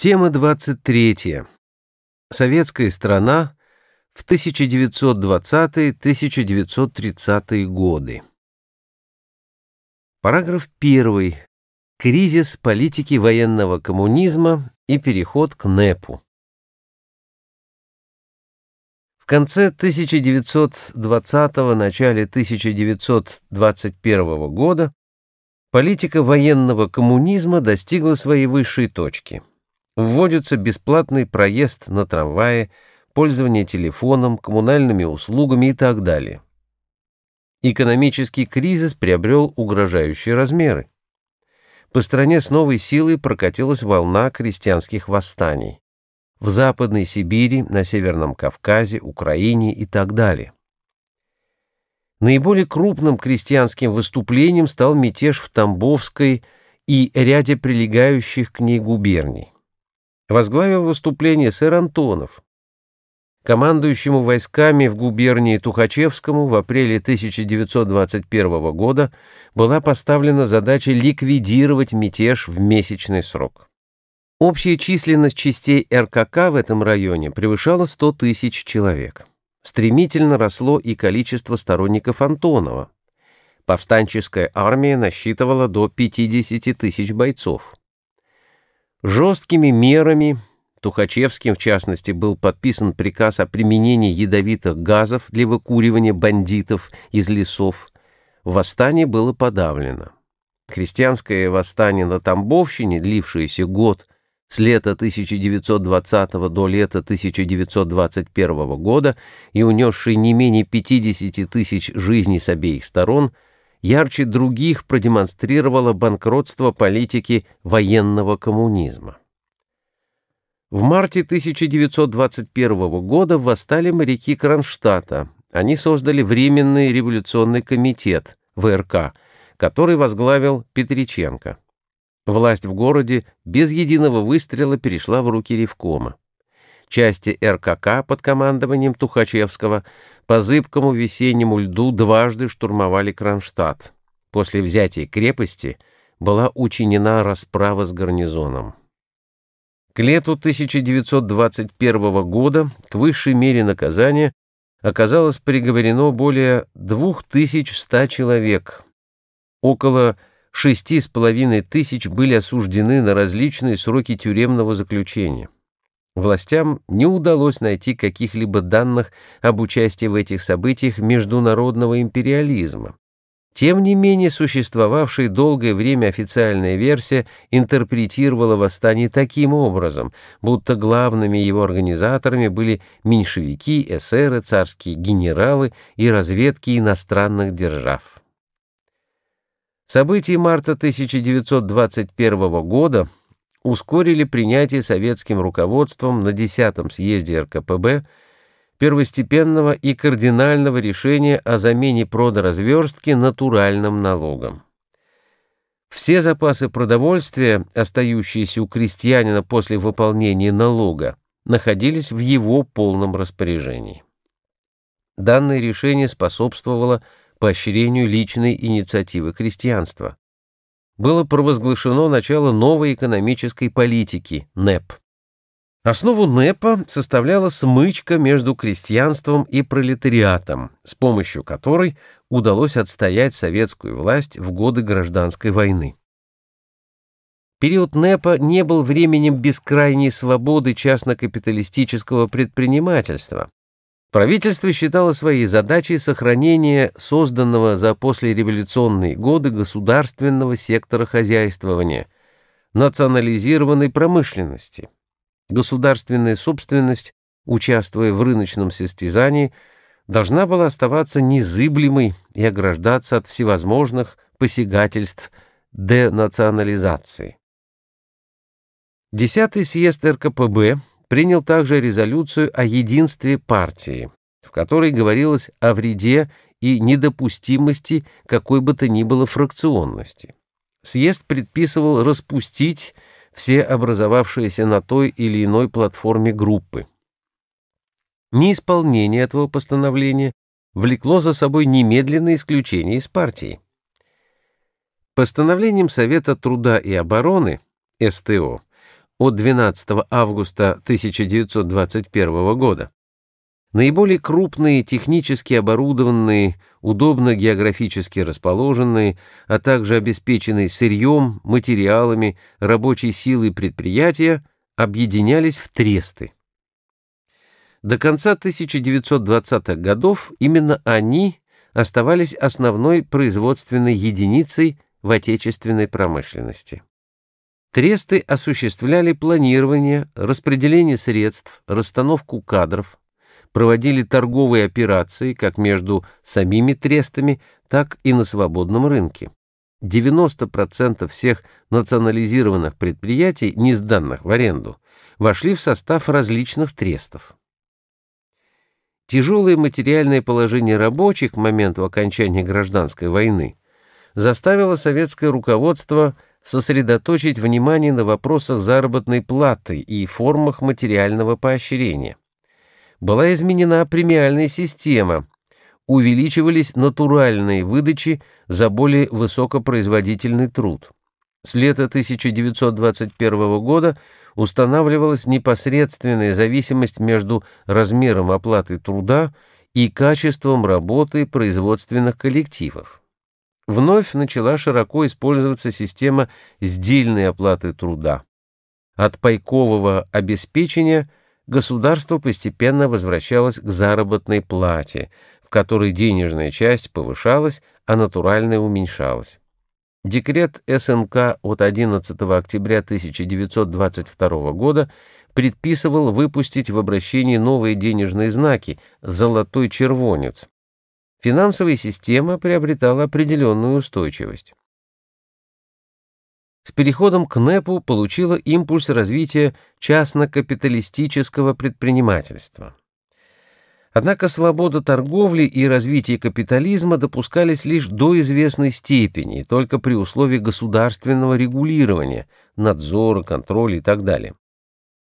Тема 23. Советская страна в 1920-1930 годы. Параграф 1. Кризис политики военного коммунизма и переход к НЭПу. В конце 1920-го, начале 1921 года политика военного коммунизма достигла своей высшей точки – Вводится бесплатный проезд на трамвае, пользование телефоном, коммунальными услугами и так далее. Экономический кризис приобрел угрожающие размеры. По стране с новой силой прокатилась волна крестьянских восстаний. В Западной Сибири, на Северном Кавказе, Украине и так далее. Наиболее крупным крестьянским выступлением стал мятеж в Тамбовской и ряде прилегающих к ней губерний возглавил выступление сэр Антонов. Командующему войсками в губернии Тухачевскому в апреле 1921 года была поставлена задача ликвидировать мятеж в месячный срок. Общая численность частей РКК в этом районе превышала 100 тысяч человек. Стремительно росло и количество сторонников Антонова. Повстанческая армия насчитывала до 50 тысяч бойцов. Жесткими мерами, Тухачевским в частности, был подписан приказ о применении ядовитых газов для выкуривания бандитов из лесов. Восстание было подавлено. Христианское восстание на Тамбовщине, длившееся год, с лета 1920 до лета 1921 года и унесшее не менее 50 тысяч жизней с обеих сторон – ярче других продемонстрировала банкротство политики военного коммунизма. В марте 1921 года восстали моряки Кронштадта. Они создали Временный революционный комитет, ВРК, который возглавил Петриченко. Власть в городе без единого выстрела перешла в руки Ревкома части РКК под командованием Тухачевского по зыбкому весеннему льду дважды штурмовали Кронштадт. После взятия крепости была учинена расправа с гарнизоном. К лету 1921 года к высшей мере наказания оказалось приговорено более 2100 человек. Около 6,5 тысяч были осуждены на различные сроки тюремного заключения. Властям не удалось найти каких-либо данных об участии в этих событиях международного империализма. Тем не менее, существовавшая долгое время официальная версия интерпретировала восстание таким образом, будто главными его организаторами были меньшевики, эсеры, царские генералы и разведки иностранных держав. События марта 1921 года ускорили принятие советским руководством на 10-м съезде РКПБ первостепенного и кардинального решения о замене продоразверстки натуральным налогом. Все запасы продовольствия, остающиеся у крестьянина после выполнения налога, находились в его полном распоряжении. Данное решение способствовало поощрению личной инициативы крестьянства было провозглашено начало новой экономической политики – НЭП. Основу НЭПа составляла смычка между крестьянством и пролетариатом, с помощью которой удалось отстоять советскую власть в годы гражданской войны. Период НЭПа не был временем бескрайней свободы частно-капиталистического предпринимательства, Правительство считало своей задачей сохранение созданного за послереволюционные годы государственного сектора хозяйствования, национализированной промышленности. Государственная собственность, участвуя в рыночном состязании, должна была оставаться незыблемой и ограждаться от всевозможных посягательств денационализации. Десятый съезд РКПБ принял также резолюцию о единстве партии, в которой говорилось о вреде и недопустимости какой бы то ни было фракционности. Съезд предписывал распустить все образовавшиеся на той или иной платформе группы. Неисполнение этого постановления влекло за собой немедленное исключение из партии. Постановлением Совета труда и обороны, СТО, от 12 августа 1921 года. Наиболее крупные, технически оборудованные, удобно географически расположенные, а также обеспеченные сырьем, материалами, рабочей силой предприятия объединялись в тресты. До конца 1920-х годов именно они оставались основной производственной единицей в отечественной промышленности. Тресты осуществляли планирование, распределение средств, расстановку кадров, проводили торговые операции как между самими трестами, так и на свободном рынке. 90% всех национализированных предприятий, не сданных в аренду, вошли в состав различных трестов. Тяжелое материальное положение рабочих к моменту окончания гражданской войны заставило советское руководство сосредоточить внимание на вопросах заработной платы и формах материального поощрения была изменена премиальная система, увеличивались натуральные выдачи за более высокопроизводительный труд. С лета 1921 года устанавливалась непосредственная зависимость между размером оплаты труда и качеством работы производственных коллективов. Вновь начала широко использоваться система сдельной оплаты труда. От пайкового обеспечения – государство постепенно возвращалось к заработной плате, в которой денежная часть повышалась, а натуральная уменьшалась. Декрет СНК от 11 октября 1922 года предписывал выпустить в обращении новые денежные знаки «золотой червонец». Финансовая система приобретала определенную устойчивость. С переходом к НЭПу получила импульс развития частно-капиталистического предпринимательства. Однако свобода торговли и развитие капитализма допускались лишь до известной степени, только при условии государственного регулирования, надзора, контроля и так далее.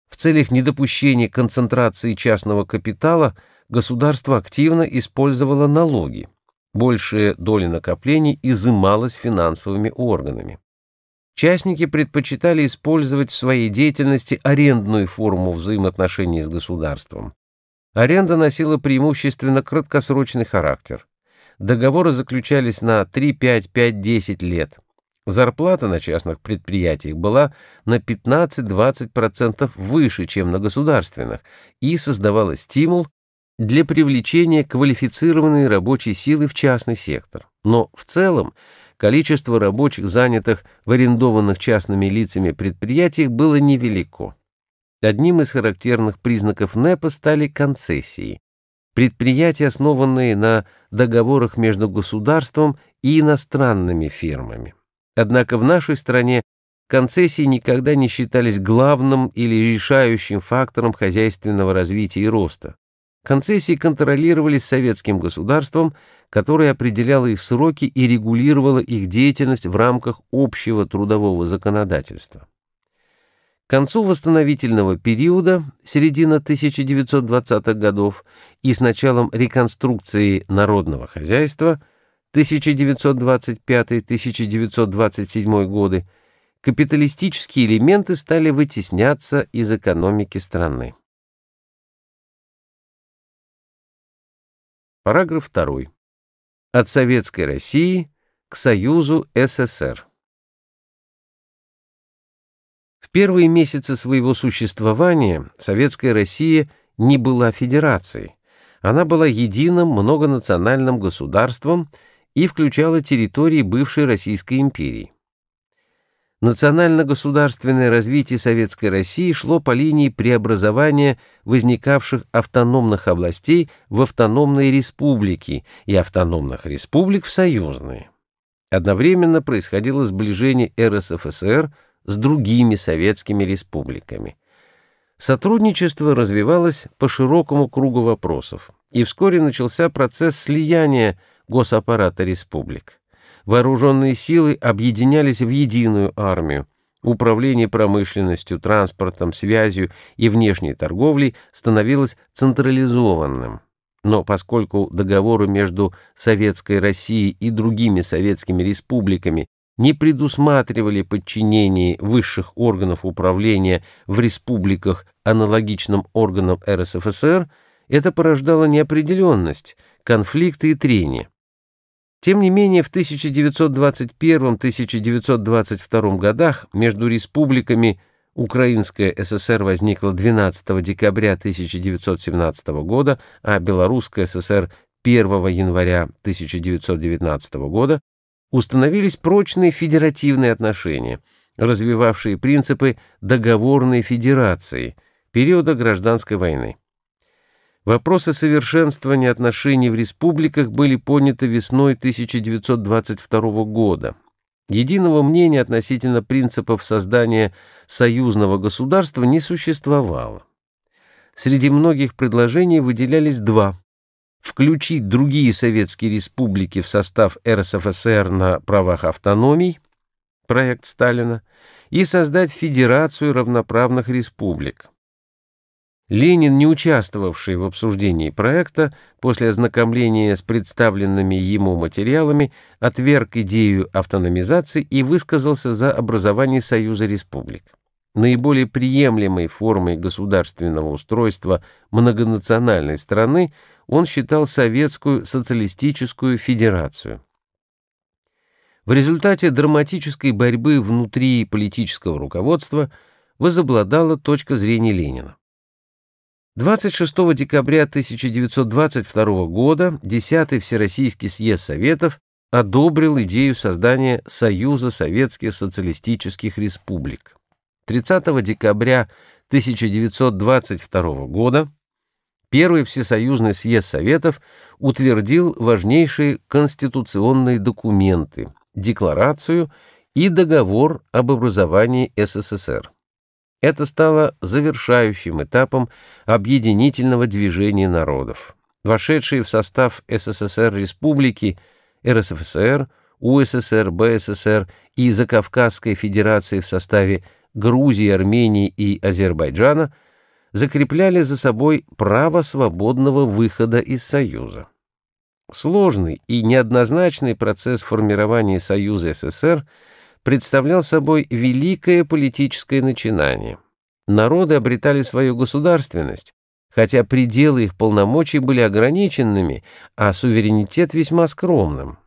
В целях недопущения концентрации частного капитала государство активно использовало налоги. Большая доля накоплений изымалась финансовыми органами. Частники предпочитали использовать в своей деятельности арендную форму взаимоотношений с государством. Аренда носила преимущественно краткосрочный характер. Договоры заключались на 3, 5, 5, 10 лет. Зарплата на частных предприятиях была на 15-20% выше, чем на государственных, и создавала стимул для привлечения квалифицированной рабочей силы в частный сектор. Но в целом количество рабочих, занятых в арендованных частными лицами предприятиях, было невелико. Одним из характерных признаков НЭПа стали концессии. Предприятия, основанные на договорах между государством и иностранными фирмами. Однако в нашей стране концессии никогда не считались главным или решающим фактором хозяйственного развития и роста. Концессии контролировались советским государством, которое определяло их сроки и регулировало их деятельность в рамках общего трудового законодательства. К концу восстановительного периода, середина 1920-х годов, и с началом реконструкции народного хозяйства 1925-1927 годы, капиталистические элементы стали вытесняться из экономики страны. Параграф 2. От Советской России к Союзу СССР. В первые месяцы своего существования Советская Россия не была федерацией. Она была единым многонациональным государством и включала территории бывшей Российской империи. Национально-государственное развитие Советской России шло по линии преобразования возникавших автономных областей в автономные республики и автономных республик в союзные. Одновременно происходило сближение РСФСР с другими советскими республиками. Сотрудничество развивалось по широкому кругу вопросов, и вскоре начался процесс слияния госаппарата республик вооруженные силы объединялись в единую армию. Управление промышленностью, транспортом, связью и внешней торговлей становилось централизованным. Но поскольку договоры между Советской Россией и другими советскими республиками не предусматривали подчинение высших органов управления в республиках аналогичным органам РСФСР, это порождало неопределенность, конфликты и трения. Тем не менее, в 1921-1922 годах между республиками Украинская ССР возникла 12 декабря 1917 года, а Белорусская ССР 1 января 1919 года, установились прочные федеративные отношения, развивавшие принципы договорной федерации периода гражданской войны. Вопросы совершенствования отношений в республиках были подняты весной 1922 года. Единого мнения относительно принципов создания союзного государства не существовало. Среди многих предложений выделялись два – включить другие советские республики в состав РСФСР на правах автономий, проект Сталина, и создать Федерацию равноправных республик. Ленин, не участвовавший в обсуждении проекта, после ознакомления с представленными ему материалами, отверг идею автономизации и высказался за образование Союза республик. Наиболее приемлемой формой государственного устройства многонациональной страны он считал Советскую социалистическую федерацию. В результате драматической борьбы внутри политического руководства возобладала точка зрения Ленина. 26 декабря 1922 года 10-й Всероссийский съезд Советов одобрил идею создания Союза Советских Социалистических Республик. 30 декабря 1922 года Первый Всесоюзный съезд Советов утвердил важнейшие конституционные документы, Декларацию и Договор об образовании СССР. Это стало завершающим этапом объединительного движения народов. Вошедшие в состав СССР республики РСФСР, УССР, БССР и Закавказской Федерации в составе Грузии, Армении и Азербайджана закрепляли за собой право свободного выхода из Союза. Сложный и неоднозначный процесс формирования Союза СССР – представлял собой великое политическое начинание. Народы обретали свою государственность, хотя пределы их полномочий были ограниченными, а суверенитет весьма скромным.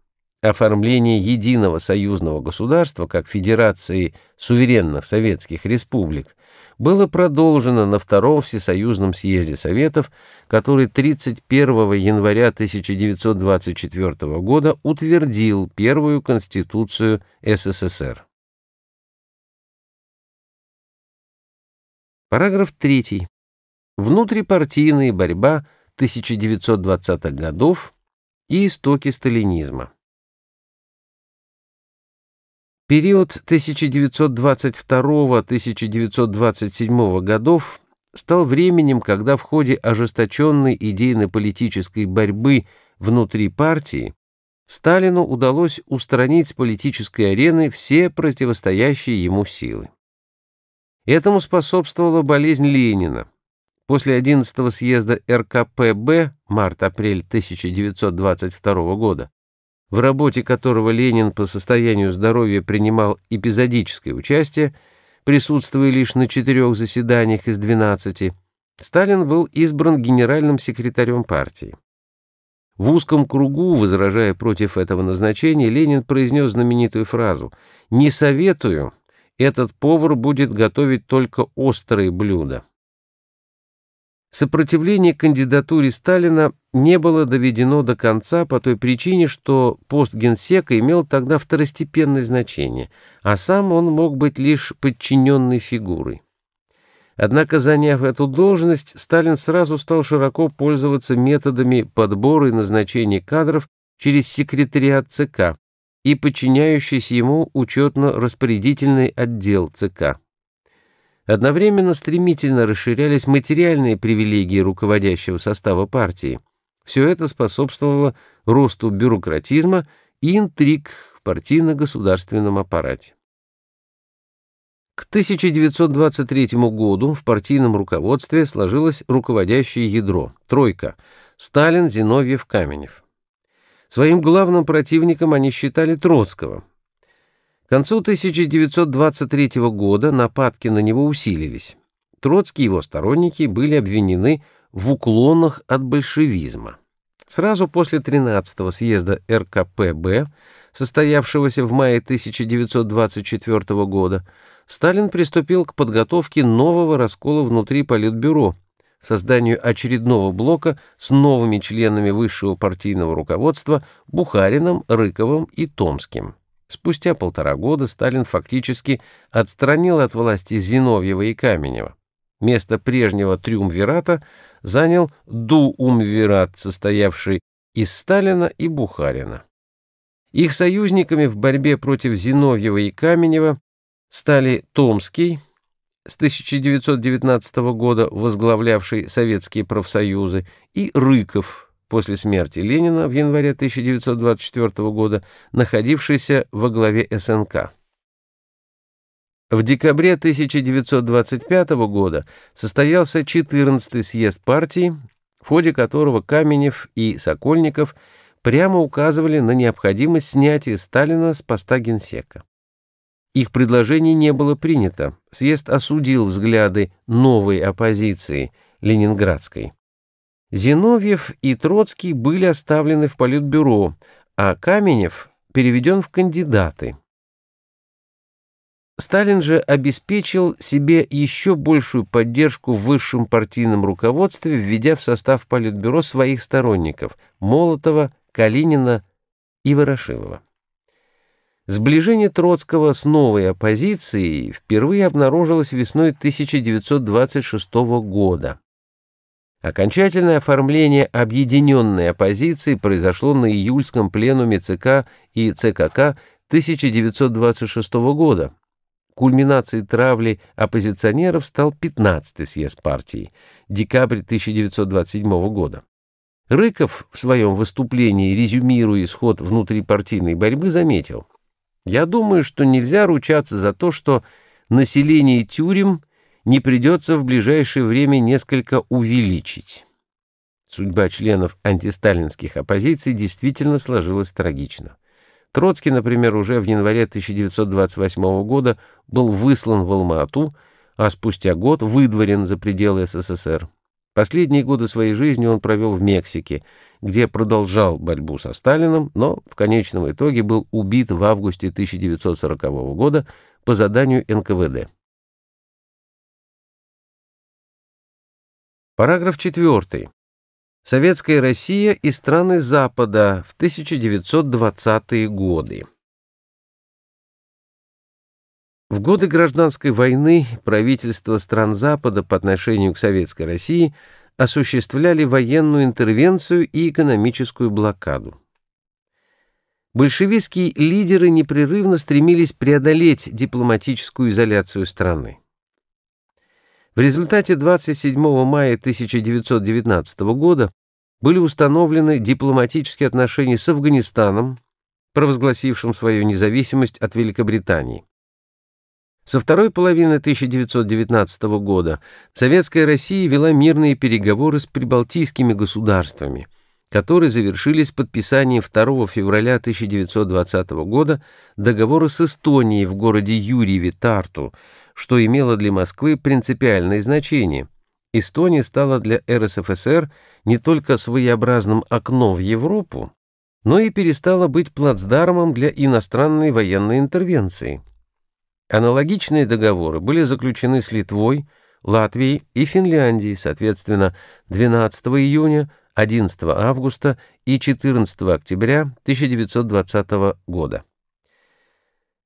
Оформление единого союзного государства как Федерации суверенных советских республик было продолжено на Втором Всесоюзном съезде Советов, который 31 января 1924 года утвердил первую Конституцию СССР. Параграф 3. Внутрипартийная борьба 1920-х годов и истоки сталинизма. Период 1922-1927 годов стал временем, когда в ходе ожесточенной идейно-политической борьбы внутри партии Сталину удалось устранить с политической арены все противостоящие ему силы. Этому способствовала болезнь Ленина. После 11 съезда РКПБ март-апрель 1922 года в работе которого Ленин по состоянию здоровья принимал эпизодическое участие, присутствуя лишь на четырех заседаниях из 12, Сталин был избран генеральным секретарем партии. В узком кругу, возражая против этого назначения, Ленин произнес знаменитую фразу «Не советую, этот повар будет готовить только острые блюда». Сопротивление кандидатуре Сталина не было доведено до конца по той причине, что пост генсека имел тогда второстепенное значение, а сам он мог быть лишь подчиненной фигурой. Однако, заняв эту должность, Сталин сразу стал широко пользоваться методами подбора и назначения кадров через секретариат ЦК и подчиняющийся ему учетно-распорядительный отдел ЦК. Одновременно стремительно расширялись материальные привилегии руководящего состава партии. Все это способствовало росту бюрократизма и интриг в партийно-государственном аппарате. К 1923 году в партийном руководстве сложилось руководящее ядро – тройка – Сталин, Зиновьев, Каменев. Своим главным противником они считали Троцкого – К концу 1923 года нападки на него усилились. Троцкий и его сторонники были обвинены в уклонах от большевизма. Сразу после 13-го съезда РКПБ, состоявшегося в мае 1924 года, Сталин приступил к подготовке нового раскола внутри Политбюро, созданию очередного блока с новыми членами высшего партийного руководства Бухариным, Рыковым и Томским. Спустя полтора года Сталин фактически отстранил от власти Зиновьева и Каменева. Место прежнего триумвирата занял дуумвират, состоявший из Сталина и Бухарина. Их союзниками в борьбе против Зиновьева и Каменева стали Томский, с 1919 года возглавлявший советские профсоюзы, и Рыков, после смерти Ленина в январе 1924 года, находившийся во главе СНК. В декабре 1925 года состоялся 14-й съезд партии, в ходе которого Каменев и Сокольников прямо указывали на необходимость снятия Сталина с поста генсека. Их предложение не было принято. Съезд осудил взгляды новой оппозиции, ленинградской. Зиновьев и Троцкий были оставлены в Политбюро, а Каменев переведен в кандидаты. Сталин же обеспечил себе еще большую поддержку в высшем партийном руководстве, введя в состав Политбюро своих сторонников – Молотова, Калинина и Ворошилова. Сближение Троцкого с новой оппозицией впервые обнаружилось весной 1926 года. Окончательное оформление объединенной оппозиции произошло на июльском пленуме ЦК и ЦКК 1926 года. Кульминацией травли оппозиционеров стал 15-й съезд партии, декабрь 1927 года. Рыков в своем выступлении, резюмируя исход внутрипартийной борьбы, заметил – я думаю, что нельзя ручаться за то, что население тюрем не придется в ближайшее время несколько увеличить. Судьба членов антисталинских оппозиций действительно сложилась трагично. Троцкий, например, уже в январе 1928 года был выслан в Алма-Ату, а спустя год выдворен за пределы СССР. Последние годы своей жизни он провел в Мексике, где продолжал борьбу со Сталином, но в конечном итоге был убит в августе 1940 года по заданию НКВД. Параграф 4. Советская Россия и страны Запада в 1920-е годы. В годы гражданской войны правительства стран Запада по отношению к Советской России осуществляли военную интервенцию и экономическую блокаду. Большевистские лидеры непрерывно стремились преодолеть дипломатическую изоляцию страны. В результате 27 мая 1919 года были установлены дипломатические отношения с Афганистаном, провозгласившим свою независимость от Великобритании. Со второй половины 1919 года Советская Россия вела мирные переговоры с прибалтийскими государствами, которые завершились подписанием 2 февраля 1920 года договора с Эстонией в городе Юрьеве Тарту, что имело для Москвы принципиальное значение. Эстония стала для РСФСР не только своеобразным окном в Европу, но и перестала быть плацдармом для иностранной военной интервенции. Аналогичные договоры были заключены с Литвой, Латвией и Финляндией, соответственно, 12 июня, 11 августа и 14 октября 1920 года.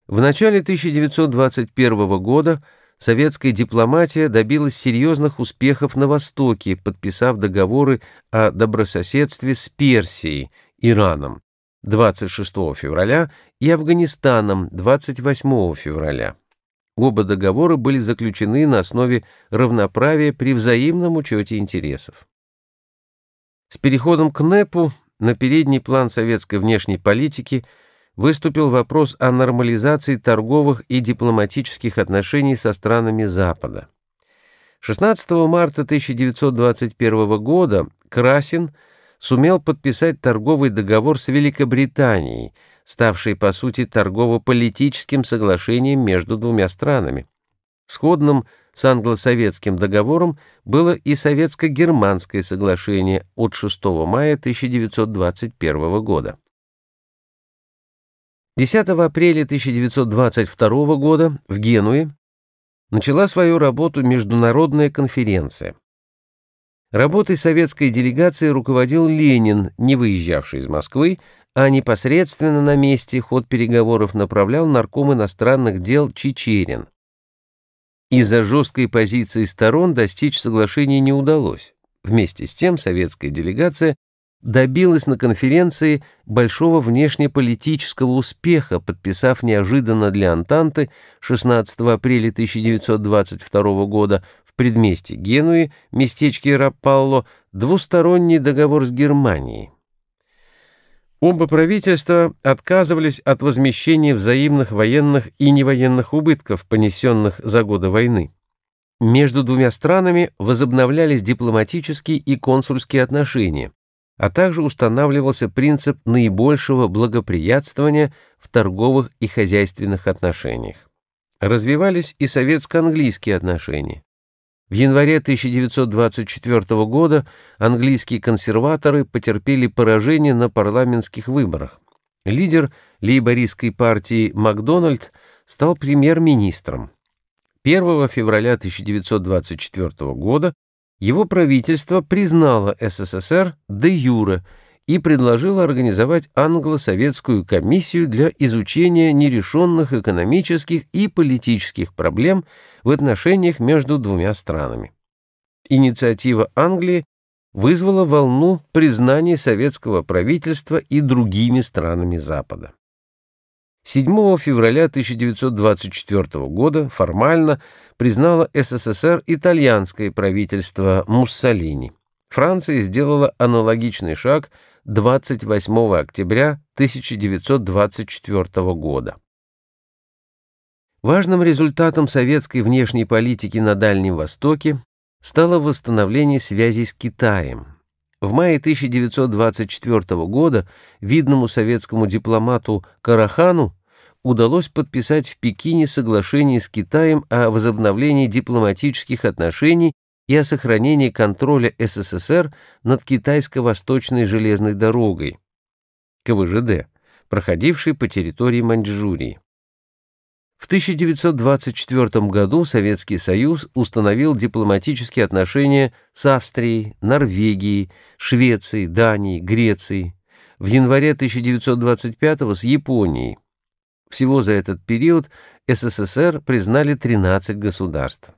В начале 1921 года советская дипломатия добилась серьезных успехов на Востоке, подписав договоры о добрососедстве с Персией, Ираном, 26 февраля и Афганистаном 28 февраля. Оба договора были заключены на основе равноправия при взаимном учете интересов. С переходом к НЭПу на передний план советской внешней политики выступил вопрос о нормализации торговых и дипломатических отношений со странами Запада. 16 марта 1921 года Красин – сумел подписать торговый договор с Великобританией, ставшей по сути торгово-политическим соглашением между двумя странами. Сходным с англо-советским договором было и советско-германское соглашение от 6 мая 1921 года. 10 апреля 1922 года в Генуе начала свою работу международная конференция. Работой советской делегации руководил Ленин, не выезжавший из Москвы, а непосредственно на месте ход переговоров направлял нарком иностранных дел Чечерин. Из-за жесткой позиции сторон достичь соглашения не удалось. Вместе с тем советская делегация добилась на конференции большого внешнеполитического успеха, подписав неожиданно для Антанты 16 апреля 1922 года в предместе Генуи, местечке Рапалло, двусторонний договор с Германией. Оба правительства отказывались от возмещения взаимных военных и невоенных убытков, понесенных за годы войны. Между двумя странами возобновлялись дипломатические и консульские отношения, а также устанавливался принцип наибольшего благоприятствования в торговых и хозяйственных отношениях. Развивались и советско-английские отношения. В январе 1924 года английские консерваторы потерпели поражение на парламентских выборах. Лидер лейбористской партии Макдональд стал премьер-министром. 1 февраля 1924 года его правительство признало СССР де юре и предложило организовать англо-советскую комиссию для изучения нерешенных экономических и политических проблем в отношениях между двумя странами. Инициатива Англии вызвала волну признаний советского правительства и другими странами Запада. 7 февраля 1924 года формально признало СССР итальянское правительство Муссолини. Франция сделала аналогичный шаг 28 октября 1924 года. Важным результатом советской внешней политики на Дальнем Востоке стало восстановление связей с Китаем. В мае 1924 года видному советскому дипломату Карахану удалось подписать в Пекине соглашение с Китаем о возобновлении дипломатических отношений и о сохранении контроля СССР над Китайско-Восточной железной дорогой, КВЖД, проходившей по территории Маньчжурии. В 1924 году Советский Союз установил дипломатические отношения с Австрией, Норвегией, Швецией, Данией, Грецией, в январе 1925 с Японией. Всего за этот период СССР признали 13 государств.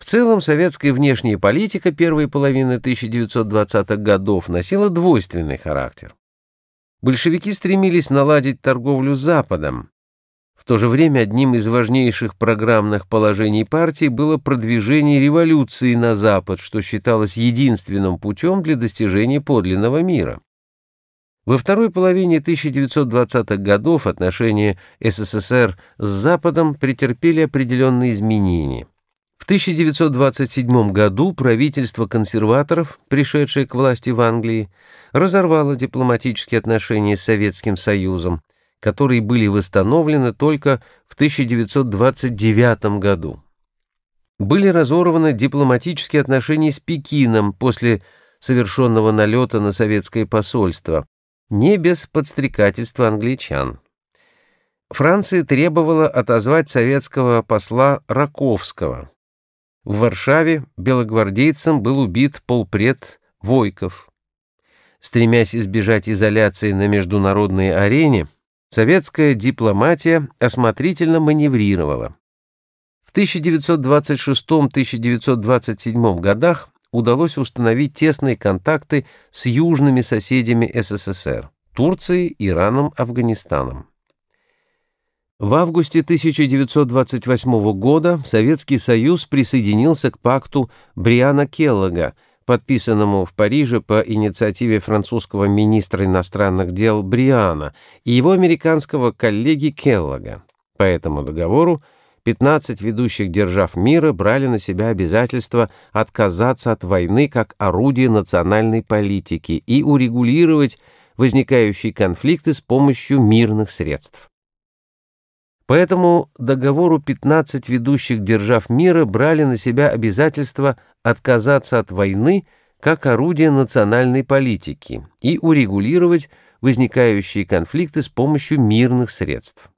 В целом, советская внешняя политика первой половины 1920-х годов носила двойственный характер. Большевики стремились наладить торговлю с Западом, в то же время одним из важнейших программных положений партии было продвижение революции на Запад, что считалось единственным путем для достижения подлинного мира. Во второй половине 1920-х годов отношения СССР с Западом претерпели определенные изменения. В 1927 году правительство консерваторов, пришедшее к власти в Англии, разорвало дипломатические отношения с Советским Союзом, которые были восстановлены только в 1929 году. Были разорваны дипломатические отношения с Пекином после совершенного налета на советское посольство, не без подстрекательства англичан. Франция требовала отозвать советского посла Раковского. В Варшаве белогвардейцем был убит полпред Войков. Стремясь избежать изоляции на международной арене, советская дипломатия осмотрительно маневрировала. В 1926-1927 годах удалось установить тесные контакты с южными соседями СССР – Турцией, Ираном, Афганистаном. В августе 1928 года Советский Союз присоединился к пакту Бриана Келлога – подписанному в Париже по инициативе французского министра иностранных дел Бриана и его американского коллеги Келлога. По этому договору 15 ведущих держав мира брали на себя обязательство отказаться от войны как орудия национальной политики и урегулировать возникающие конфликты с помощью мирных средств. Поэтому договору 15 ведущих держав мира брали на себя обязательство отказаться от войны как орудие национальной политики и урегулировать возникающие конфликты с помощью мирных средств.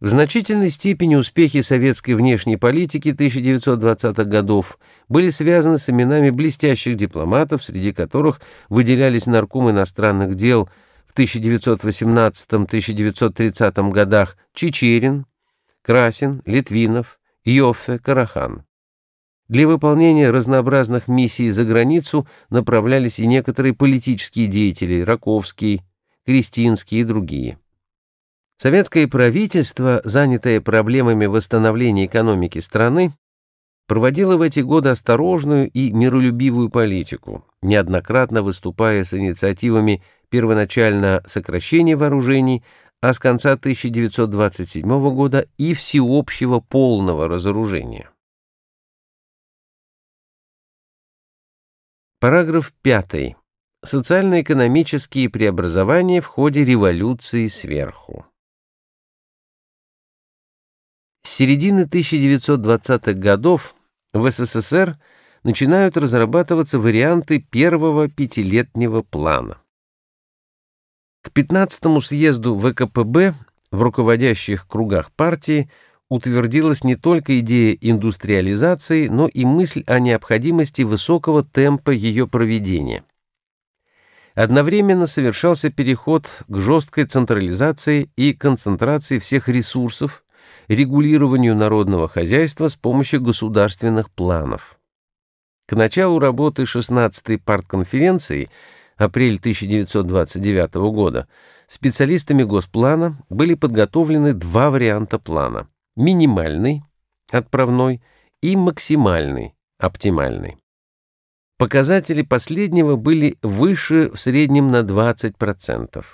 В значительной степени успехи советской внешней политики 1920-х годов были связаны с именами блестящих дипломатов, среди которых выделялись нарком иностранных дел – 1918-1930 годах Чичерин, Красин, Литвинов, Йоффе, Карахан. Для выполнения разнообразных миссий за границу направлялись и некоторые политические деятели, Раковский, Кристинский и другие. Советское правительство, занятое проблемами восстановления экономики страны, проводило в эти годы осторожную и миролюбивую политику, неоднократно выступая с инициативами первоначально сокращение вооружений, а с конца 1927 года и всеобщего полного разоружения. Параграф 5. Социально-экономические преобразования в ходе революции сверху. С середины 1920-х годов в СССР начинают разрабатываться варианты первого пятилетнего плана. К 15-му съезду ВКПБ в руководящих кругах партии утвердилась не только идея индустриализации, но и мысль о необходимости высокого темпа ее проведения. Одновременно совершался переход к жесткой централизации и концентрации всех ресурсов, регулированию народного хозяйства с помощью государственных планов. К началу работы 16-й партконференции – апрель 1929 года, специалистами Госплана были подготовлены два варианта плана – минимальный, отправной, и максимальный, оптимальный. Показатели последнего были выше в среднем на 20%.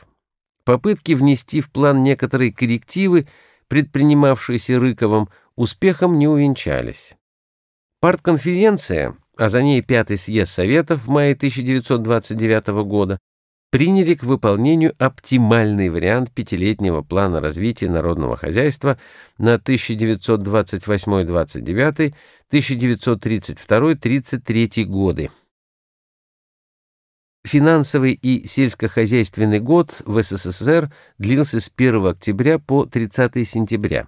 Попытки внести в план некоторые коррективы, предпринимавшиеся Рыковым, успехом не увенчались. Партконференция а за ней Пятый съезд Советов в мае 1929 года, приняли к выполнению оптимальный вариант пятилетнего плана развития народного хозяйства на 1928-29, 1932-33 годы. Финансовый и сельскохозяйственный год в СССР длился с 1 октября по 30 сентября.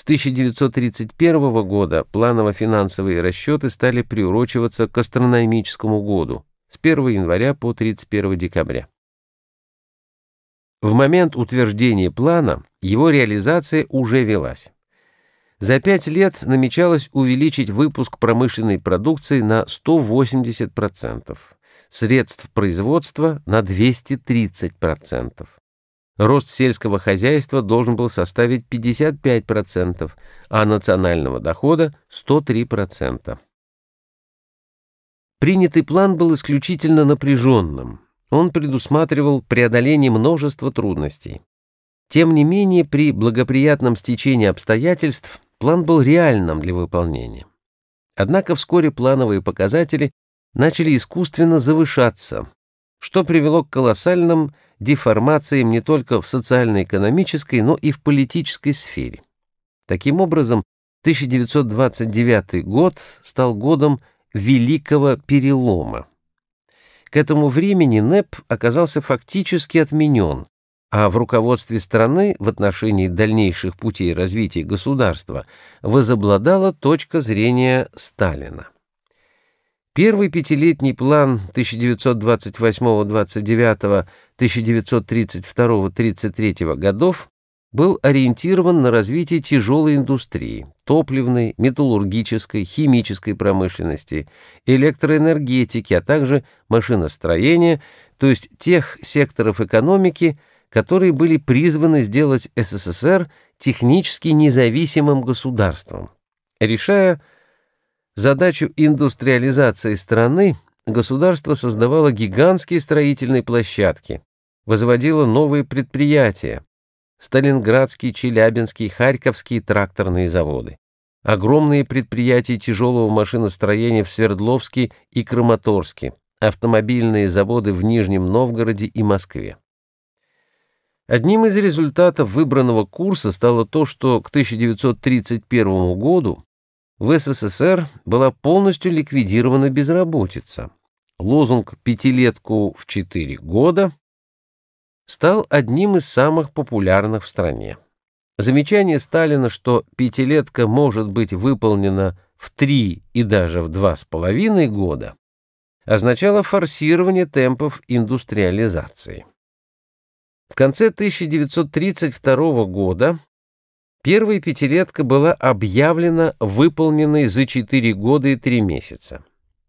С 1931 года планово-финансовые расчеты стали приурочиваться к астрономическому году с 1 января по 31 декабря. В момент утверждения плана его реализация уже велась. За пять лет намечалось увеличить выпуск промышленной продукции на 180%, средств производства на 230%. Рост сельского хозяйства должен был составить 55%, а национального дохода – 103%. Принятый план был исключительно напряженным. Он предусматривал преодоление множества трудностей. Тем не менее, при благоприятном стечении обстоятельств план был реальным для выполнения. Однако вскоре плановые показатели начали искусственно завышаться, что привело к колоссальным деформациям не только в социально-экономической, но и в политической сфере. Таким образом, 1929 год стал годом великого перелома. К этому времени НЭП оказался фактически отменен, а в руководстве страны в отношении дальнейших путей развития государства возобладала точка зрения Сталина. Первый пятилетний план 1928-29, 1932-33 годов был ориентирован на развитие тяжелой индустрии, топливной, металлургической, химической промышленности, электроэнергетики, а также машиностроения, то есть тех секторов экономики, которые были призваны сделать СССР технически независимым государством, решая задачу индустриализации страны государство создавало гигантские строительные площадки, возводило новые предприятия, Сталинградские, Челябинские, Харьковские тракторные заводы, огромные предприятия тяжелого машиностроения в Свердловске и Краматорске, автомобильные заводы в Нижнем Новгороде и Москве. Одним из результатов выбранного курса стало то, что к 1931 году в СССР была полностью ликвидирована безработица. Лозунг «пятилетку в четыре года» стал одним из самых популярных в стране. Замечание Сталина, что пятилетка может быть выполнена в три и даже в два с половиной года, означало форсирование темпов индустриализации. В конце 1932 года первая пятилетка была объявлена выполненной за 4 года и 3 месяца.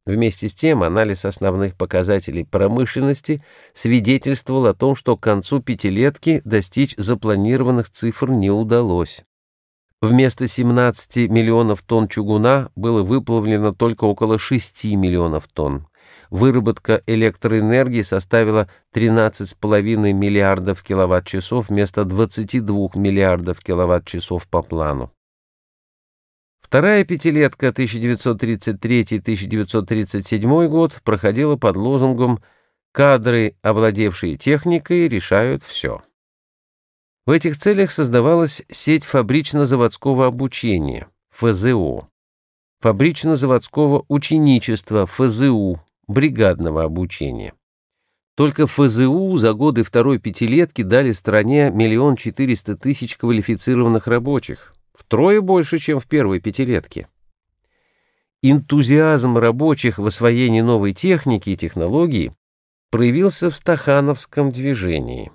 Вместе с тем анализ основных показателей промышленности свидетельствовал о том, что к концу пятилетки достичь запланированных цифр не удалось. Вместо 17 миллионов тонн чугуна было выплавлено только около 6 миллионов тонн выработка электроэнергии составила 13,5 миллиардов киловатт-часов вместо 22 миллиардов киловатт-часов по плану. Вторая пятилетка 1933-1937 год проходила под лозунгом «Кадры, овладевшие техникой, решают все». В этих целях создавалась сеть фабрично-заводского обучения, ФЗО, фабрично-заводского ученичества, ФЗУ, бригадного обучения. Только ФЗУ за годы второй пятилетки дали стране миллион четыреста тысяч квалифицированных рабочих, втрое больше, чем в первой пятилетке. Энтузиазм рабочих в освоении новой техники и технологий проявился в стахановском движении.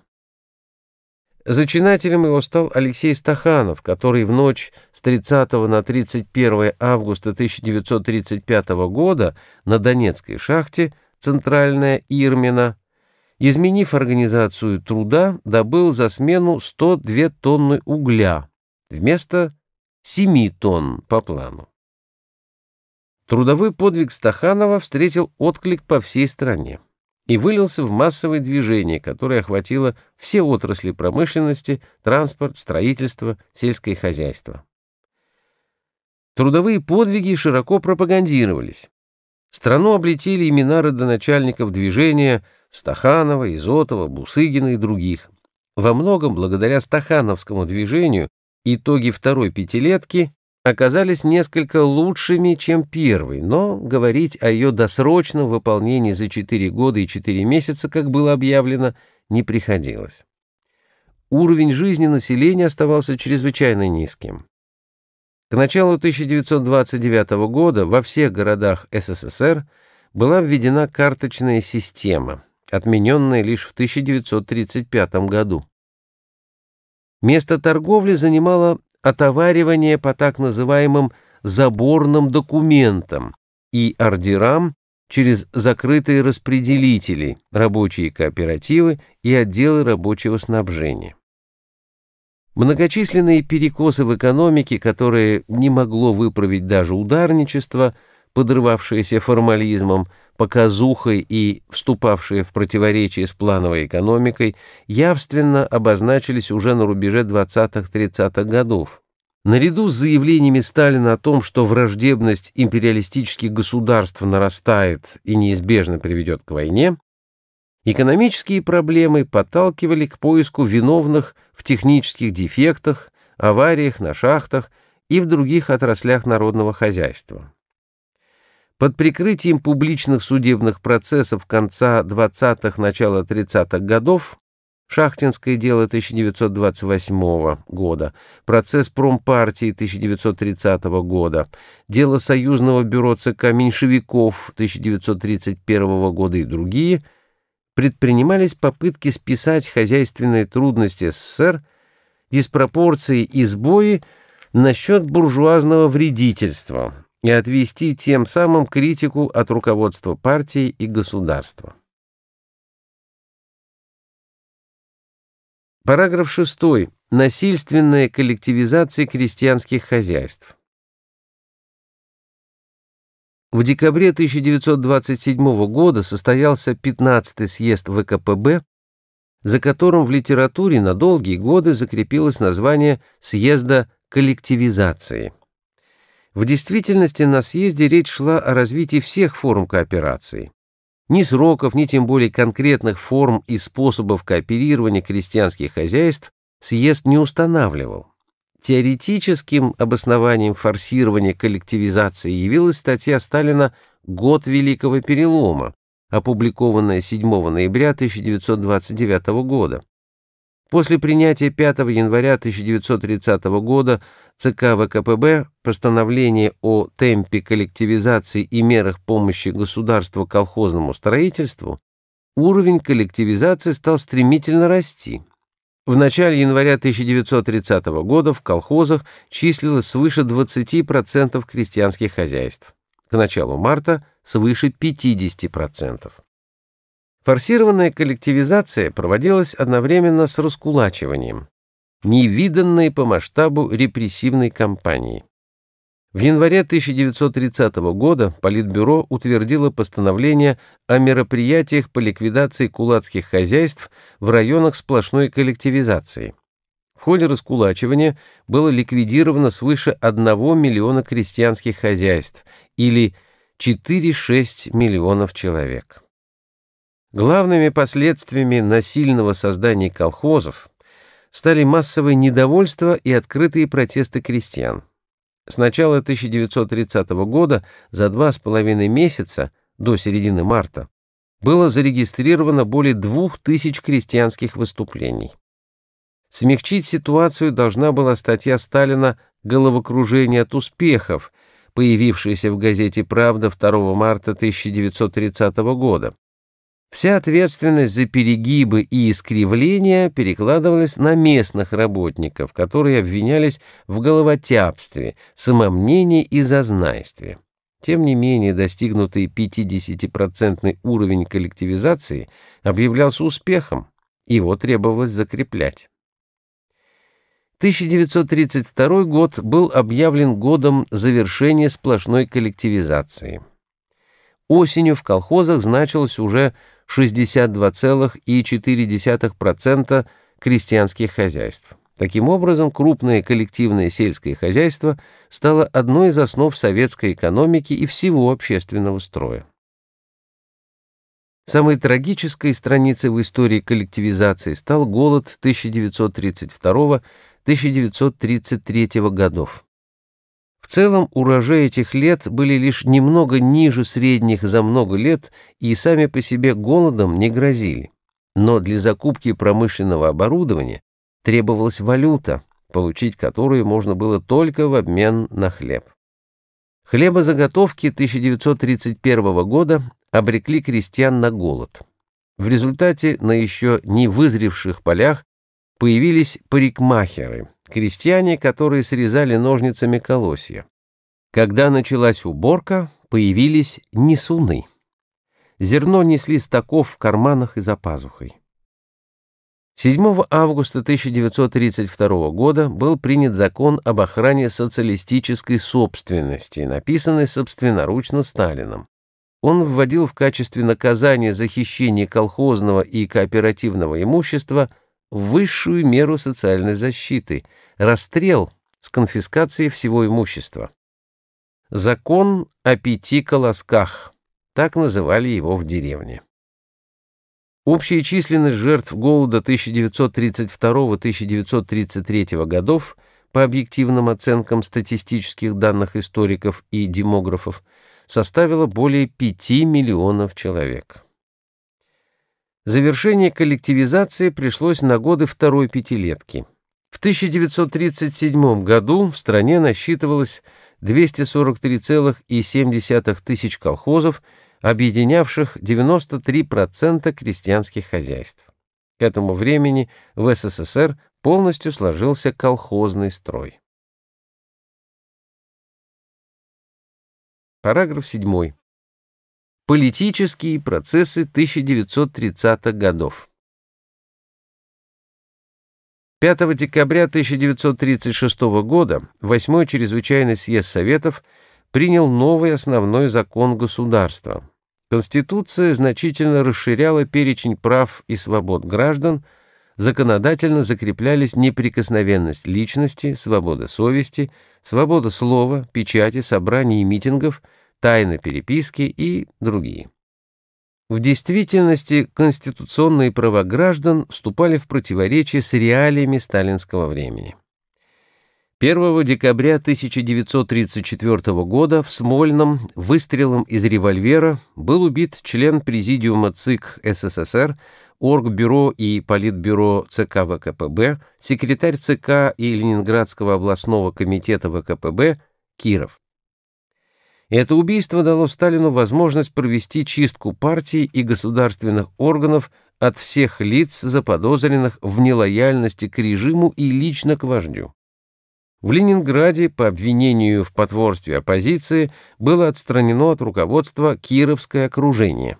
Зачинателем его стал Алексей Стаханов, который в ночь с 30 на 31 августа 1935 года на Донецкой шахте «Центральная Ирмина», изменив организацию труда, добыл за смену 102 тонны угля вместо 7 тонн по плану. Трудовой подвиг Стаханова встретил отклик по всей стране и вылился в массовое движение, которое охватило все отрасли промышленности, транспорт, строительство, сельское хозяйство. Трудовые подвиги широко пропагандировались. Страну облетели имена родоначальников движения Стаханова, Изотова, Бусыгина и других. Во многом благодаря стахановскому движению итоги второй пятилетки оказались несколько лучшими, чем первый, но говорить о ее досрочном выполнении за 4 года и 4 месяца, как было объявлено, не приходилось. Уровень жизни населения оставался чрезвычайно низким. К началу 1929 года во всех городах СССР была введена карточная система, отмененная лишь в 1935 году. Место торговли занимала отоваривание по так называемым заборным документам и ордерам через закрытые распределители, рабочие кооперативы и отделы рабочего снабжения. Многочисленные перекосы в экономике, которые не могло выправить даже ударничество, подрывавшееся формализмом, показухой и вступавшие в противоречие с плановой экономикой, явственно обозначились уже на рубеже 20-30-х годов. Наряду с заявлениями Сталина о том, что враждебность империалистических государств нарастает и неизбежно приведет к войне, экономические проблемы подталкивали к поиску виновных в технических дефектах, авариях на шахтах и в других отраслях народного хозяйства. Под прикрытием публичных судебных процессов конца 20-х, начала 30-х годов Шахтинское дело 1928 года, процесс промпартии 1930 года, дело Союзного бюро ЦК меньшевиков 1931 года и другие, предпринимались попытки списать хозяйственные трудности СССР, диспропорции и сбои насчет буржуазного вредительства – и отвести тем самым критику от руководства партии и государства. Параграф 6. Насильственная коллективизация крестьянских хозяйств. В декабре 1927 года состоялся 15-й съезд ВКПБ, за которым в литературе на долгие годы закрепилось название «съезда коллективизации». В действительности на съезде речь шла о развитии всех форм кооперации. Ни сроков, ни тем более конкретных форм и способов кооперирования крестьянских хозяйств съезд не устанавливал. Теоретическим обоснованием форсирования коллективизации явилась статья Сталина «Год Великого Перелома», опубликованная 7 ноября 1929 года. После принятия 5 января 1930 года ЦК ВКПБ постановление о темпе коллективизации и мерах помощи государству колхозному строительству, уровень коллективизации стал стремительно расти. В начале января 1930 года в колхозах числилось свыше 20% крестьянских хозяйств. К началу марта свыше 50%. Форсированная коллективизация проводилась одновременно с раскулачиванием, невиданной по масштабу репрессивной кампании. В январе 1930 года Политбюро утвердило постановление о мероприятиях по ликвидации кулацких хозяйств в районах сплошной коллективизации. В ходе раскулачивания было ликвидировано свыше 1 миллиона крестьянских хозяйств или 4-6 миллионов человек. Главными последствиями насильного создания колхозов стали массовое недовольство и открытые протесты крестьян. С начала 1930 года за два с половиной месяца до середины марта было зарегистрировано более двух тысяч крестьянских выступлений. Смягчить ситуацию должна была статья Сталина «Головокружение от успехов», появившаяся в газете «Правда» 2 марта 1930 года. Вся ответственность за перегибы и искривления перекладывалась на местных работников, которые обвинялись в головотяпстве, самомнении и зазнайстве. Тем не менее, достигнутый 50% уровень коллективизации объявлялся успехом, его требовалось закреплять. 1932 год был объявлен годом завершения сплошной коллективизации. Осенью в колхозах значилось уже 62,4% крестьянских хозяйств. Таким образом, крупное коллективное сельское хозяйство стало одной из основ советской экономики и всего общественного строя. Самой трагической страницей в истории коллективизации стал голод 1932-1933 годов. В целом урожаи этих лет были лишь немного ниже средних за много лет и сами по себе голодом не грозили. Но для закупки промышленного оборудования требовалась валюта, получить которую можно было только в обмен на хлеб. Хлебозаготовки 1931 года обрекли крестьян на голод. В результате на еще не вызревших полях появились парикмахеры – крестьяне, которые срезали ножницами колосья. Когда началась уборка, появились несуны. Зерно несли стаков в карманах и за пазухой. 7 августа 1932 года был принят закон об охране социалистической собственности, написанный собственноручно Сталином. Он вводил в качестве наказания за хищение колхозного и кооперативного имущества – высшую меру социальной защиты – расстрел с конфискацией всего имущества. Закон о пяти колосках – так называли его в деревне. Общая численность жертв голода 1932-1933 годов по объективным оценкам статистических данных историков и демографов составила более 5 миллионов человек. Завершение коллективизации пришлось на годы второй пятилетки. В 1937 году в стране насчитывалось 243,7 тысяч колхозов, объединявших 93% крестьянских хозяйств. К этому времени в СССР полностью сложился колхозный строй. Параграф 7. Политические процессы 1930-х годов. 5 декабря 1936 года Восьмой чрезвычайный съезд Советов принял новый основной закон государства. Конституция значительно расширяла перечень прав и свобод граждан, законодательно закреплялись неприкосновенность личности, свобода совести, свобода слова, печати, собраний и митингов – тайны переписки и другие. В действительности конституционные права граждан вступали в противоречие с реалиями сталинского времени. 1 декабря 1934 года в Смольном выстрелом из револьвера был убит член Президиума ЦИК СССР, Оргбюро и Политбюро ЦК ВКПБ, секретарь ЦК и Ленинградского областного комитета ВКПБ Киров. Это убийство дало Сталину возможность провести чистку партии и государственных органов от всех лиц, заподозренных в нелояльности к режиму и лично к вождю. В Ленинграде по обвинению в потворстве оппозиции было отстранено от руководства Кировское окружение.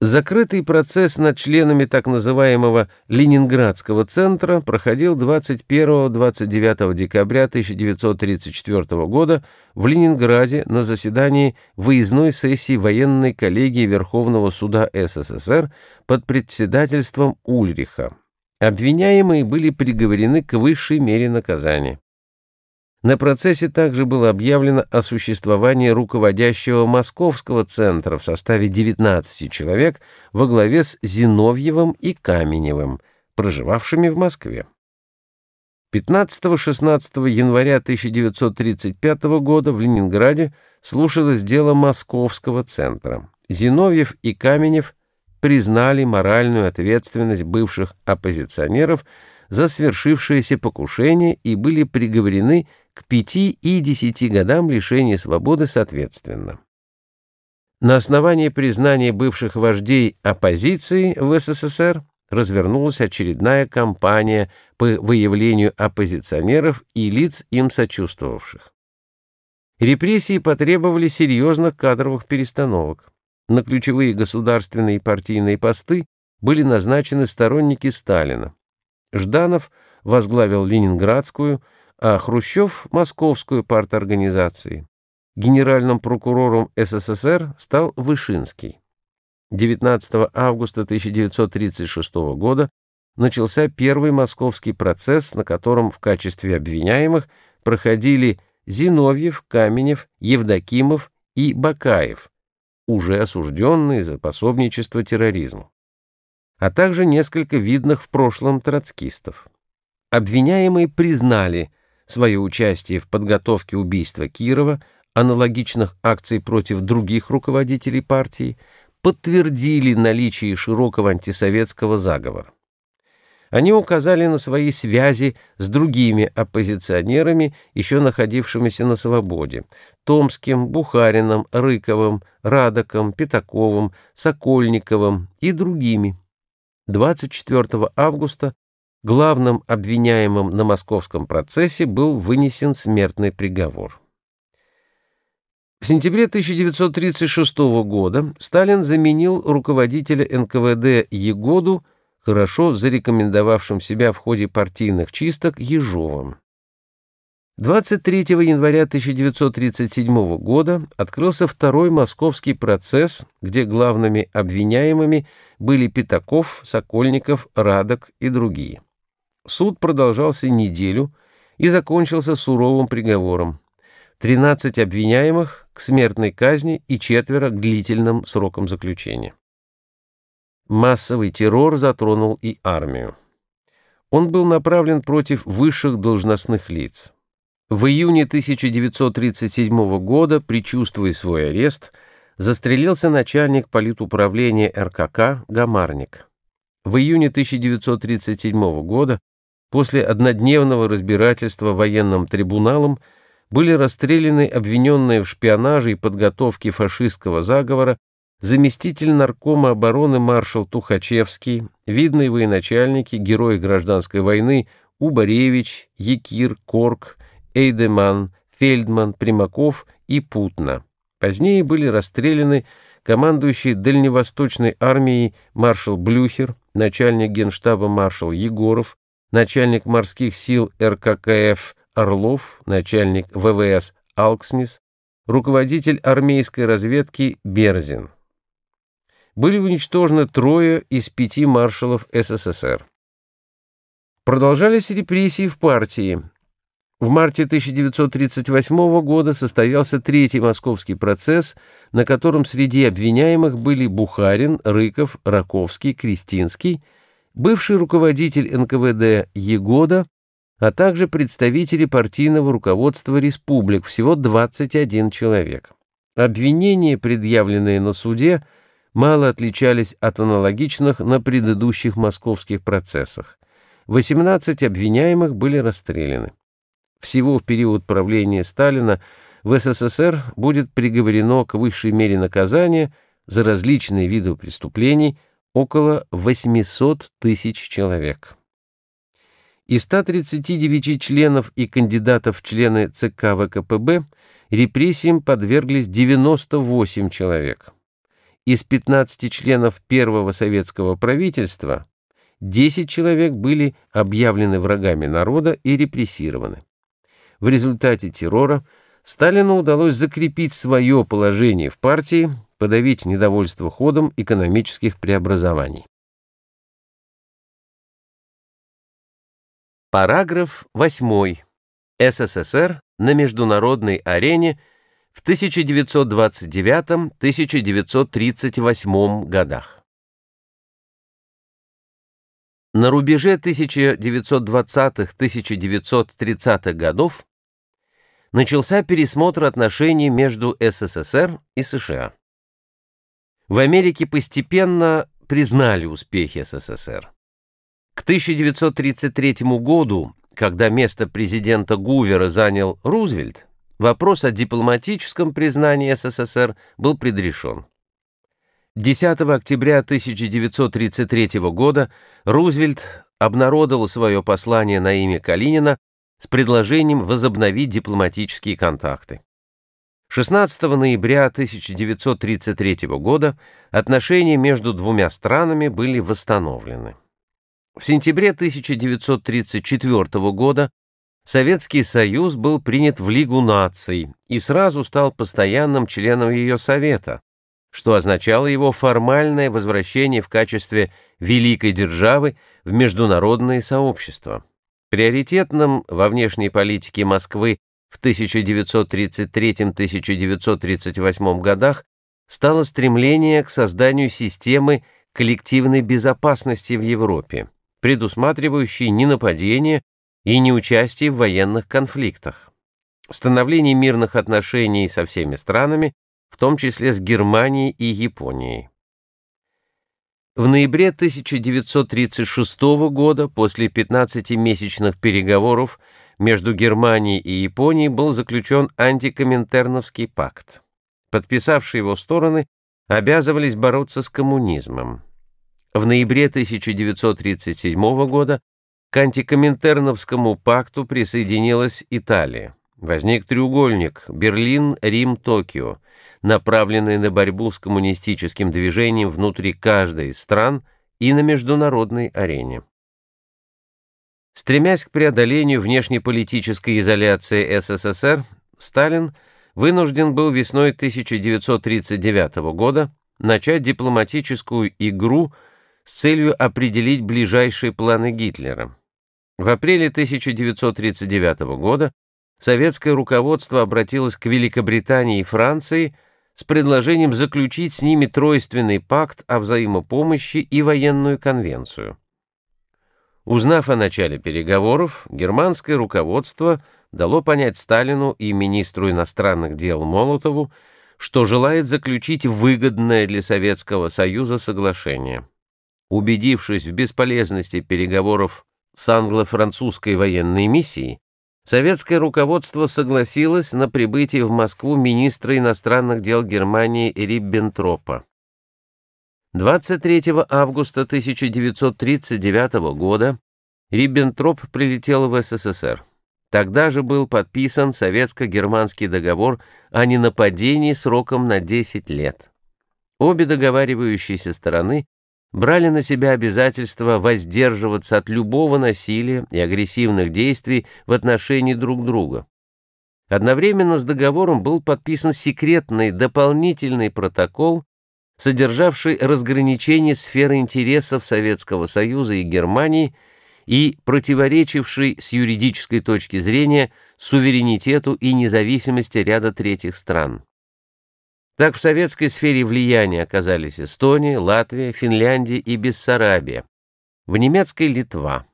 Закрытый процесс над членами так называемого Ленинградского центра проходил 21-29 декабря 1934 года в Ленинграде на заседании выездной сессии военной коллегии Верховного суда СССР под председательством Ульриха. Обвиняемые были приговорены к высшей мере наказания. На процессе также было объявлено о существовании руководящего московского центра в составе 19 человек во главе с Зиновьевым и Каменевым, проживавшими в Москве. 15-16 января 1935 года в Ленинграде слушалось дело Московского центра. Зиновьев и Каменев признали моральную ответственность бывших оппозиционеров за свершившееся покушение и были приговорены к пяти и десяти годам лишения свободы соответственно. На основании признания бывших вождей оппозиции в СССР развернулась очередная кампания по выявлению оппозиционеров и лиц им сочувствовавших. Репрессии потребовали серьезных кадровых перестановок. На ключевые государственные и партийные посты были назначены сторонники Сталина. Жданов возглавил Ленинградскую, а Хрущев – Московскую парторганизацию. Генеральным прокурором СССР стал Вышинский. 19 августа 1936 года начался первый московский процесс, на котором в качестве обвиняемых проходили Зиновьев, Каменев, Евдокимов и Бакаев, уже осужденные за пособничество терроризму, а также несколько видных в прошлом троцкистов. Обвиняемые признали свое участие в подготовке убийства Кирова, аналогичных акций против других руководителей партии, подтвердили наличие широкого антисоветского заговора. Они указали на свои связи с другими оппозиционерами, еще находившимися на свободе – Томским, Бухарином, Рыковым, Радоком, Пятаковым, Сокольниковым и другими. 24 августа главным обвиняемым на московском процессе был вынесен смертный приговор. В сентябре 1936 года Сталин заменил руководителя НКВД Егоду, хорошо зарекомендовавшим себя в ходе партийных чисток, Ежовым. 23 января 1937 года открылся второй московский процесс, где главными обвиняемыми были Пятаков, Сокольников, Радок и другие. Суд продолжался неделю и закончился суровым приговором. 13 обвиняемых к смертной казни и четверо к длительным срокам заключения. Массовый террор затронул и армию. Он был направлен против высших должностных лиц. В июне 1937 года, предчувствуя свой арест, застрелился начальник политуправления РКК Гамарник. В июне 1937 года После однодневного разбирательства военным трибуналом были расстреляны обвиненные в шпионаже и подготовке фашистского заговора заместитель наркома обороны маршал Тухачевский, видные военачальники, герои гражданской войны Убаревич, Якир, Корк, Эйдеман, Фельдман, Примаков и Путна. Позднее были расстреляны командующий Дальневосточной армией маршал Блюхер, начальник генштаба маршал Егоров, начальник морских сил РККФ Орлов, начальник ВВС Алкснис, руководитель армейской разведки Берзин. Были уничтожены трое из пяти маршалов СССР. Продолжались репрессии в партии. В марте 1938 года состоялся третий московский процесс, на котором среди обвиняемых были Бухарин, Рыков, Раковский, Кристинский, бывший руководитель НКВД Егода, а также представители партийного руководства республик, всего 21 человек. Обвинения, предъявленные на суде, мало отличались от аналогичных на предыдущих московских процессах. 18 обвиняемых были расстреляны. Всего в период правления Сталина в СССР будет приговорено к высшей мере наказания за различные виды преступлений около 800 тысяч человек. Из 139 членов и кандидатов в члены ЦК ВКПБ репрессиям подверглись 98 человек. Из 15 членов первого советского правительства 10 человек были объявлены врагами народа и репрессированы. В результате террора Сталину удалось закрепить свое положение в партии, подавить недовольство ходом экономических преобразований. Параграф 8. СССР на международной арене в 1929-1938 годах. На рубеже 1920-1930-х годов начался пересмотр отношений между СССР и США. В Америке постепенно признали успехи СССР. К 1933 году, когда место президента Гувера занял Рузвельт, вопрос о дипломатическом признании СССР был предрешен. 10 октября 1933 года Рузвельт обнародовал свое послание на имя Калинина с предложением возобновить дипломатические контакты. 16 ноября 1933 года отношения между двумя странами были восстановлены. В сентябре 1934 года Советский Союз был принят в Лигу наций и сразу стал постоянным членом ее Совета, что означало его формальное возвращение в качестве великой державы в международное сообщество. Приоритетным во внешней политике Москвы в 1933-1938 годах стало стремление к созданию системы коллективной безопасности в Европе, предусматривающей ненападение и неучастие в военных конфликтах, становление мирных отношений со всеми странами, в том числе с Германией и Японией. В ноябре 1936 года, после 15-месячных переговоров между Германией и Японией, был заключен антикоминтерновский пакт. Подписавшие его стороны обязывались бороться с коммунизмом. В ноябре 1937 года к антикоминтерновскому пакту присоединилась Италия. Возник треугольник Берлин, Направленный на борьбу с коммунистическим движением внутри каждой из стран и на международной арене. Стремясь к преодолению внешнеполитической изоляции СССР, Сталин вынужден был весной 1939 года начать дипломатическую игру с целью определить ближайшие планы Гитлера. В апреле 1939 года советское руководство обратилось к Великобритании и Франции с предложением заключить с ними тройственный пакт о взаимопомощи и военную конвенцию. Узнав о начале переговоров, германское руководство дало понять Сталину и министру иностранных дел Молотову, что желает заключить выгодное для Советского Союза соглашение. Убедившись в бесполезности переговоров с англо-французской военной миссией, Советское руководство согласилось на прибытие в Москву министра иностранных дел Германии Риббентропа. 23 августа 1939 года Риббентроп прилетел в СССР. Тогда же был подписан советско-германский договор о ненападении сроком на 10 лет. Обе договаривающиеся стороны брали на себя обязательство воздерживаться от любого насилия и агрессивных действий в отношении друг друга. Одновременно с договором был подписан секретный дополнительный протокол, содержавший разграничение сферы интересов Советского Союза и Германии и противоречивший с юридической точки зрения суверенитету и независимости ряда третьих стран. Так в советской сфере влияния оказались Эстония, Латвия, Финляндия и Бессарабия, в немецкой Литва.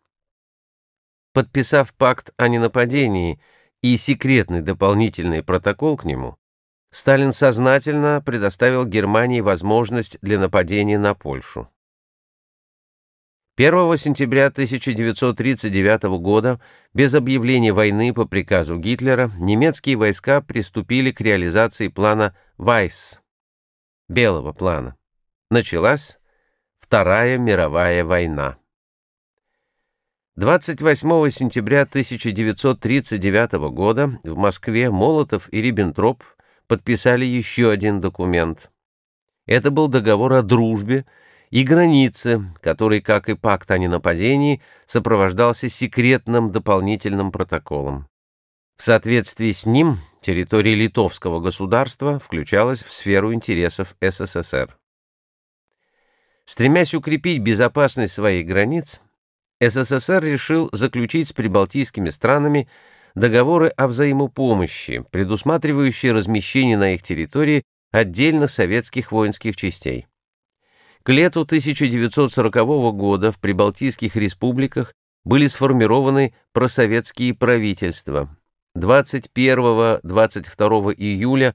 Подписав пакт о ненападении и секретный дополнительный протокол к нему, Сталин сознательно предоставил Германии возможность для нападения на Польшу. 1 сентября 1939 года, без объявления войны по приказу Гитлера, немецкие войска приступили к реализации плана «Вайс» — Белого плана. Началась Вторая мировая война. 28 сентября 1939 года в Москве Молотов и Риббентроп подписали еще один документ. Это был договор о дружбе, и границы, который, как и пакт о ненападении, сопровождался секретным дополнительным протоколом. В соответствии с ним территория литовского государства включалась в сферу интересов СССР. Стремясь укрепить безопасность своих границ, СССР решил заключить с прибалтийскими странами договоры о взаимопомощи, предусматривающие размещение на их территории отдельных советских воинских частей. К лету 1940 года в прибалтийских республиках были сформированы просоветские правительства. 21-22 июля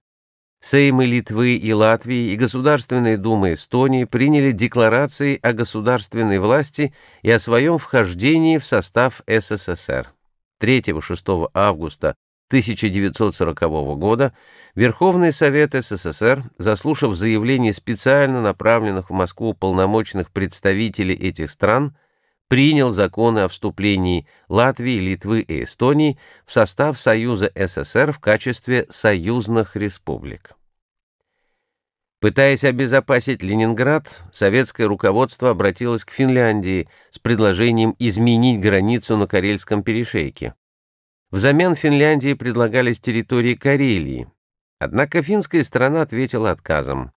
Сеймы Литвы и Латвии и Государственные Думы Эстонии приняли декларации о государственной власти и о своем вхождении в состав СССР. 3-6 августа 1940 года Верховный Совет СССР, заслушав заявление специально направленных в Москву полномочных представителей этих стран, принял законы о вступлении Латвии, Литвы и Эстонии в состав Союза СССР в качестве союзных республик. Пытаясь обезопасить Ленинград, советское руководство обратилось к Финляндии с предложением изменить границу на Карельском перешейке. Взамен Финляндии предлагались территории Карелии. Однако финская сторона ответила отказом.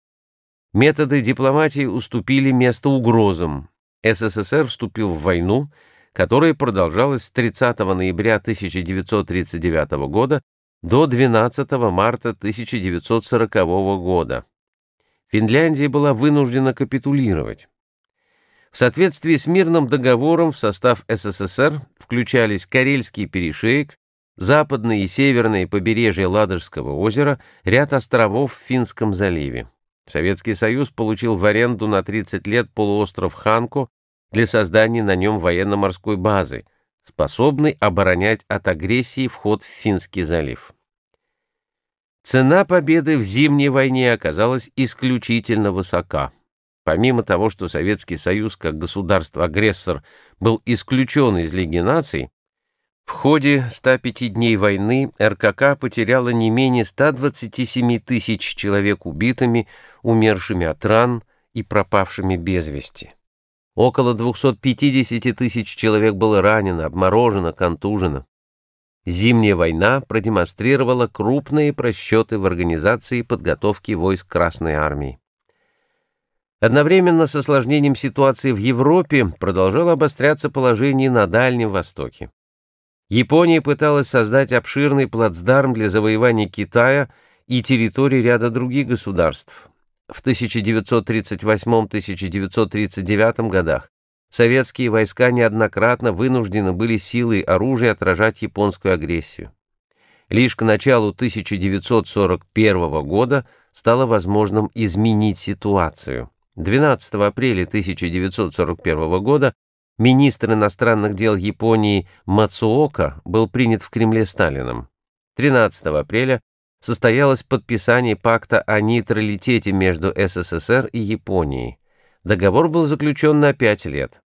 Методы дипломатии уступили место угрозам. СССР вступил в войну, которая продолжалась с 30 ноября 1939 года до 12 марта 1940 года. Финляндия была вынуждена капитулировать. В соответствии с мирным договором в состав СССР включались Карельский перешеек, западные и северные побережья Ладожского озера, ряд островов в Финском заливе. Советский Союз получил в аренду на 30 лет полуостров Ханку для создания на нем военно-морской базы, способной оборонять от агрессии вход в Финский залив. Цена победы в Зимней войне оказалась исключительно высока. Помимо того, что Советский Союз как государство-агрессор был исключен из Лиги наций, в ходе 105 дней войны РКК потеряла не менее 127 тысяч человек убитыми, умершими от ран и пропавшими без вести. Около 250 тысяч человек было ранено, обморожено, контужено. Зимняя война продемонстрировала крупные просчеты в организации подготовки войск Красной Армии. Одновременно с осложнением ситуации в Европе продолжало обостряться положение на Дальнем Востоке. Япония пыталась создать обширный плацдарм для завоевания Китая и территорий ряда других государств. В 1938-1939 годах советские войска неоднократно вынуждены были силой оружия отражать японскую агрессию. Лишь к началу 1941 года стало возможным изменить ситуацию. 12 апреля 1941 года министр иностранных дел Японии Мацуока был принят в Кремле Сталином. 13 апреля состоялось подписание пакта о нейтралитете между СССР и Японией. Договор был заключен на пять лет.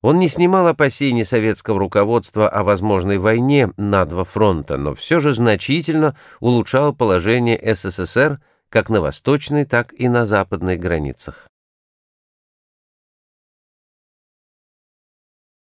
Он не снимал опасений советского руководства о возможной войне на два фронта, но все же значительно улучшал положение СССР как на восточной, так и на западной границах.